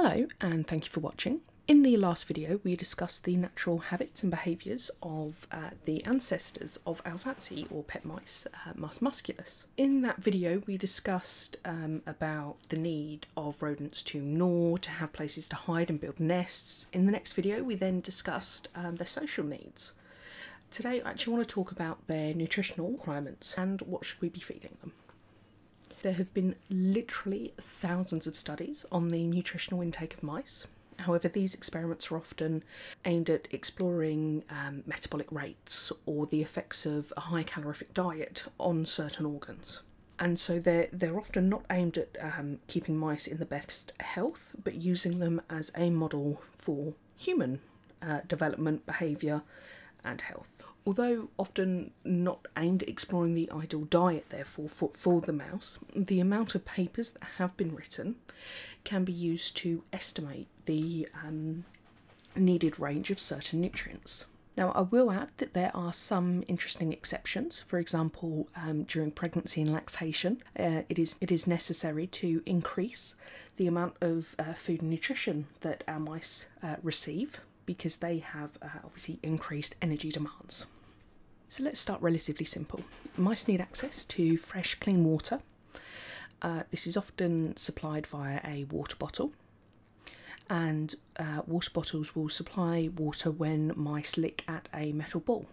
Hello and thank you for watching. In the last video we discussed the natural habits and behaviours of uh, the ancestors of Alvatsi or pet mice, uh, Mus musculus. In that video we discussed um, about the need of rodents to gnaw, to have places to hide and build nests. In the next video we then discussed um, their social needs. Today I actually want to talk about their nutritional requirements and what should we be feeding them. There have been literally thousands of studies on the nutritional intake of mice. However, these experiments are often aimed at exploring um, metabolic rates or the effects of a high calorific diet on certain organs. And so they're, they're often not aimed at um, keeping mice in the best health, but using them as a model for human uh, development, behaviour, and health although often not aimed at exploring the ideal diet, therefore, for, for the mouse, the amount of papers that have been written can be used to estimate the um, needed range of certain nutrients. Now, I will add that there are some interesting exceptions. For example, um, during pregnancy and lactation, uh, it is it is necessary to increase the amount of uh, food and nutrition that our mice uh, receive because they have uh, obviously increased energy demands. So let's start relatively simple. Mice need access to fresh, clean water. Uh, this is often supplied via a water bottle, and uh, water bottles will supply water when mice lick at a metal ball.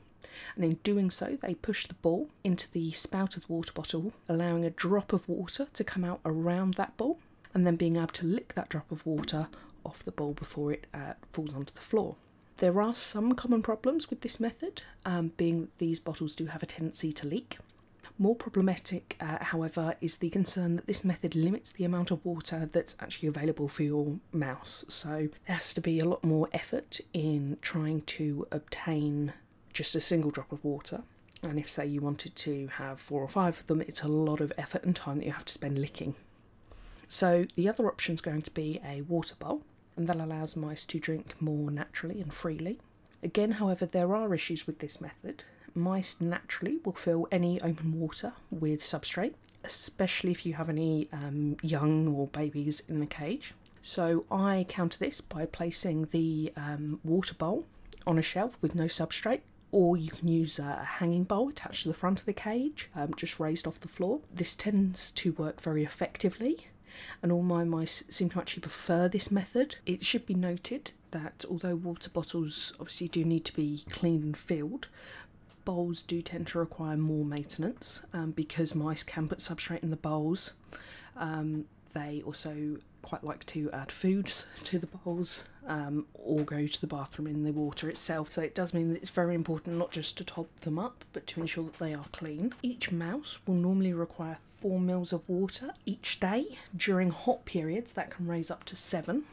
And in doing so, they push the ball into the spout of the water bottle, allowing a drop of water to come out around that ball, and then being able to lick that drop of water off the bowl before it uh, falls onto the floor. There are some common problems with this method, um, being that these bottles do have a tendency to leak. More problematic, uh, however, is the concern that this method limits the amount of water that's actually available for your mouse. So there has to be a lot more effort in trying to obtain just a single drop of water. And if, say, you wanted to have four or five of them, it's a lot of effort and time that you have to spend licking. So the other option is going to be a water bowl and that allows mice to drink more naturally and freely. Again, however, there are issues with this method. Mice naturally will fill any open water with substrate, especially if you have any um, young or babies in the cage. So I counter this by placing the um, water bowl on a shelf with no substrate or you can use a hanging bowl attached to the front of the cage, um, just raised off the floor. This tends to work very effectively and all my mice seem to actually prefer this method. It should be noted that although water bottles obviously do need to be cleaned and filled, bowls do tend to require more maintenance um, because mice can put substrate in the bowls. Um, they also quite like to add foods to the bowls um, or go to the bathroom in the water itself. So it does mean that it's very important not just to top them up but to ensure that they are clean. Each mouse will normally require 4 mils of water each day. During hot periods, that can raise up to 7.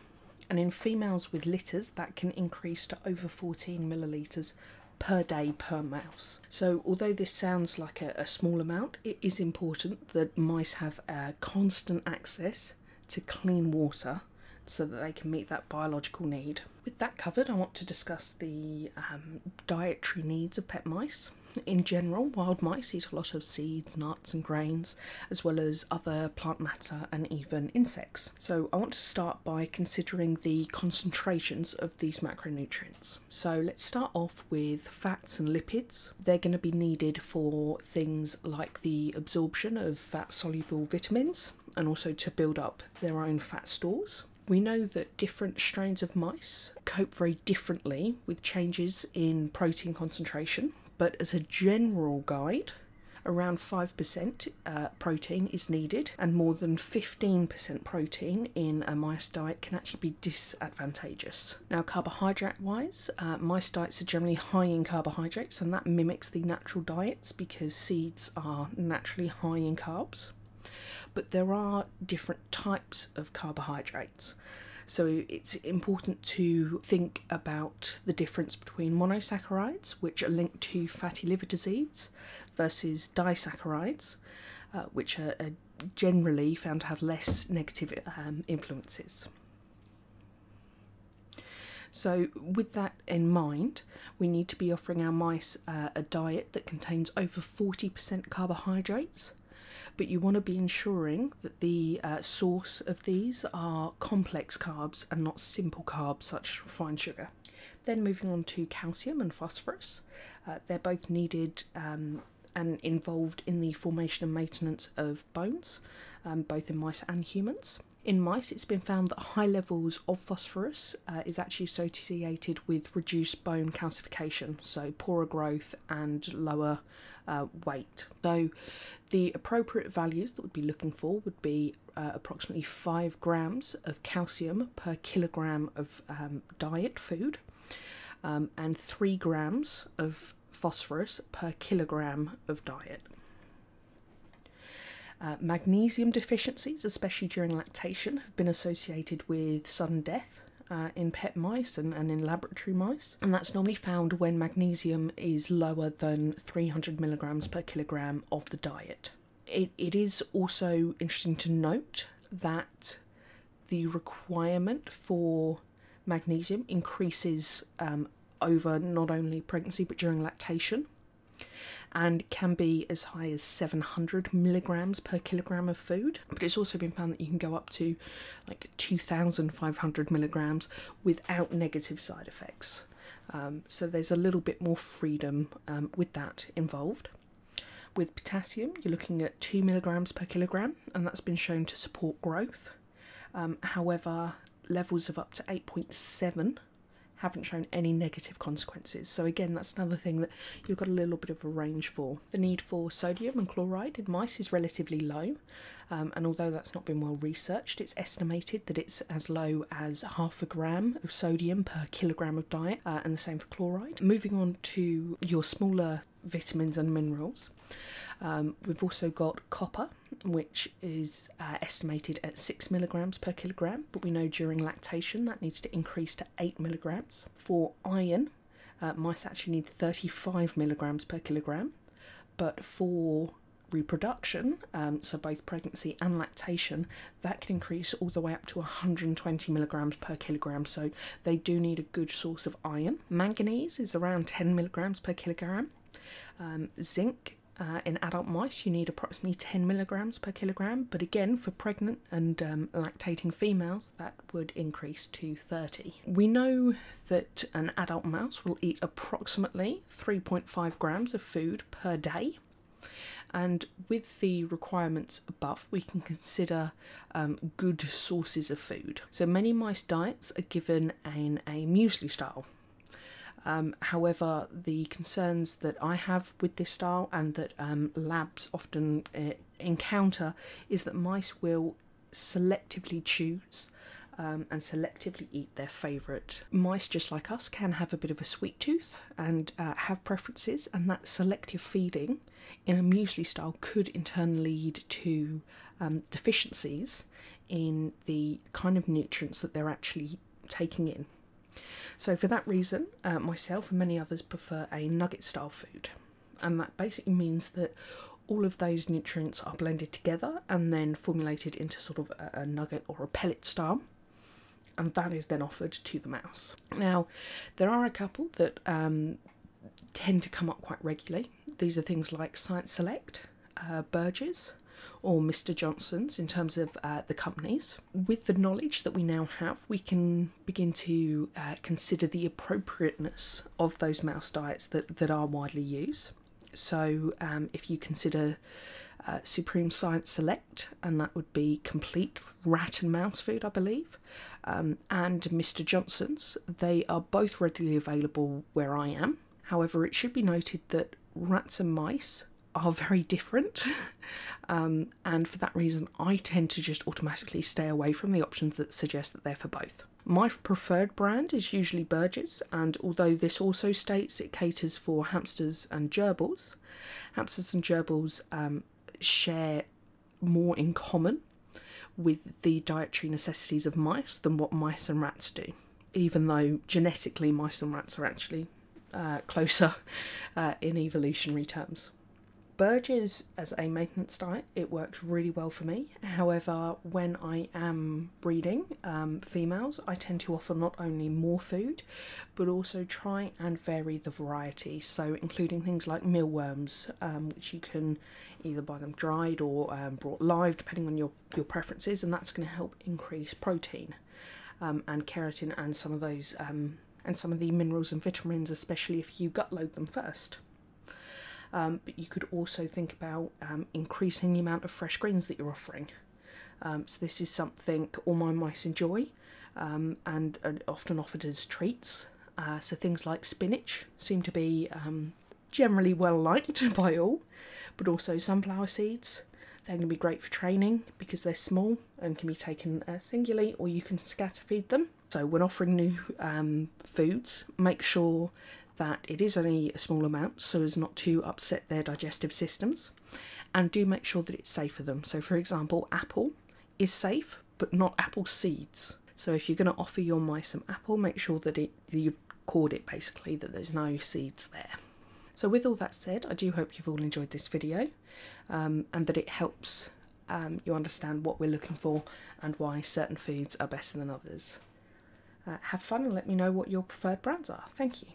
And in females with litters, that can increase to over 14 millilitres per day per mouse. So, although this sounds like a, a small amount, it is important that mice have uh, constant access to clean water so that they can meet that biological need. With that covered, I want to discuss the um, dietary needs of pet mice. In general, wild mice eat a lot of seeds, nuts, and grains, as well as other plant matter and even insects. So, I want to start by considering the concentrations of these macronutrients. So, let's start off with fats and lipids. They're going to be needed for things like the absorption of fat soluble vitamins and also to build up their own fat stores. We know that different strains of mice cope very differently with changes in protein concentration, but as a general guide, around 5% uh, protein is needed, and more than 15% protein in a mice diet can actually be disadvantageous. Now, carbohydrate wise, uh, mice diets are generally high in carbohydrates, and that mimics the natural diets because seeds are naturally high in carbs but there are different types of carbohydrates. So it's important to think about the difference between monosaccharides, which are linked to fatty liver disease, versus disaccharides, uh, which are, are, generally found to have less negative um, influences. So, with that in mind, we need to be offering our mice uh, a diet that contains over 40% carbohydrates but you want to be ensuring that the uh, source of these are complex carbs and not simple carbs such as refined sugar. Then moving on to calcium and phosphorus, uh, they're both needed um, and involved in the formation and maintenance of bones, um, both in mice and humans. In mice, it's been found that high levels of phosphorus uh, is actually associated with reduced bone calcification, so poorer growth and lower uh, weight. So, the appropriate values that we'd be looking for would be uh, approximately 5 grams of calcium per kilogram of um, diet food um, and 3 grams of phosphorus per kilogram of diet. Uh, magnesium deficiencies, especially during lactation, have been associated with sudden death uh, in pet mice and, and in laboratory mice, and that's normally found when magnesium is lower than 300 milligrams per kilogram of the diet. It, it is also interesting to note that the requirement for magnesium increases um, over not only pregnancy but during lactation and can be as high as 700 milligrams per kilogram of food. But it's also been found that you can go up to like 2,500 milligrams without negative side effects. Um, so there's a little bit more freedom um, with that involved. With potassium, you're looking at 2 milligrams per kilogram, and that's been shown to support growth. Um, however, levels of up to 8.7 haven't shown any negative consequences. So, again, that's another thing that you've got a little bit of a range for. The need for sodium and chloride in mice is relatively low, um, and although that's not been well researched, it's estimated that it's as low as half a gram of sodium per kilogram of diet, uh, and the same for chloride. Moving on to your smaller vitamins and minerals. Um, we've also got copper, which is uh, estimated at 6 milligrams per kilogram, but we know during lactation that needs to increase to 8 milligrams. For iron, uh, mice actually need 35 milligrams per kilogram, but for reproduction, um, so both pregnancy and lactation, that can increase all the way up to 120 milligrams per kilogram. So they do need a good source of iron. Manganese is around 10 milligrams per kilogram. Um, zinc uh, in adult mice, you need approximately 10 milligrams per kilogram, but again, for pregnant and um, lactating females, that would increase to 30. We know that an adult mouse will eat approximately 3.5 grams of food per day. And with the requirements above, we can consider um, good sources of food. So many mice diets are given in a muesli style. Um, however, the concerns that I have with this style and that um, labs often uh, encounter is that mice will selectively choose um, and selectively eat their favourite. Mice, just like us, can have a bit of a sweet tooth and uh, have preferences, and that selective feeding in a muesli style could in turn lead to um, deficiencies in the kind of nutrients that they're actually taking in. So, for that reason, uh, myself and many others prefer a nugget style food, and that basically means that all of those nutrients are blended together and then formulated into sort of a, a nugget or a pellet style, and that is then offered to the mouse. Now, there are a couple that um, tend to come up quite regularly. These are things like Science Select, uh, Burgess, or Mr. Johnson's in terms of uh, the companies. With the knowledge that we now have, we can begin to uh, consider the appropriateness of those mouse diets that, that are widely used. So, um, if you consider uh, Supreme Science Select, and that would be complete rat and mouse food, I believe, um, and Mr. Johnson's, they are both readily available where I am. However, it should be noted that rats and mice are very different. um, and for that reason, I tend to just automatically stay away from the options that suggest that they're for both. My preferred brand is usually Burgess, and although this also states it caters for hamsters and gerbils, hamsters and gerbils um, share more in common with the dietary necessities of mice than what mice and rats do, even though genetically mice and rats are actually uh, closer uh, in evolutionary terms Burgess as a maintenance diet, it works really well for me. However, when I am breeding um, females, I tend to offer not only more food, but also try and vary the variety. So, including things like mealworms, um, which you can either buy them dried or um, brought live, depending on your, your preferences, and that's going to help increase protein um, and keratin and some of those um, and some of the minerals and vitamins, especially if you gut load them first. Um, but you could also think about um, increasing the amount of fresh greens that you're offering. Um, so this is something all my mice enjoy um, and are often offered as treats. Uh, so things like spinach seem to be um, generally well liked by all, but also sunflower seeds. They're going to be great for training because they're small and can be taken uh, singularly, or you can scatter feed them. So when offering new um, foods, make sure that it is only a small amount so as not to upset their digestive systems and do make sure that it's safe for them. So, for example, apple is safe but not apple seeds. So, if you're going to offer your mice some apple, make sure that it you've cored it basically that there's no seeds there. So, with all that said, I do hope you've all enjoyed this video um, and that it helps um, you understand what we're looking for and why certain foods are better than others. Uh, have fun and let me know what your preferred brands are. Thank you.